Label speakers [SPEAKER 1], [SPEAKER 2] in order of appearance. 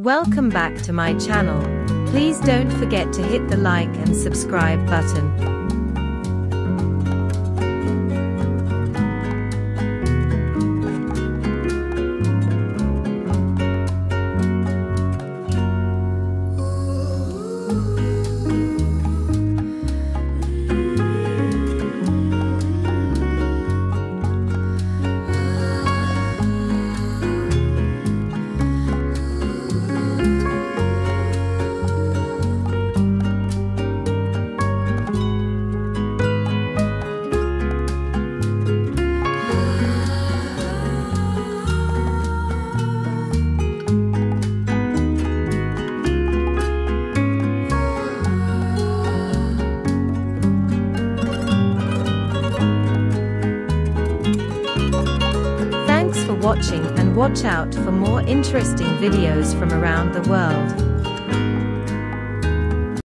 [SPEAKER 1] Welcome back to my channel. Please don't forget to hit the like and subscribe button. Watching and watch out for more interesting videos from around the world.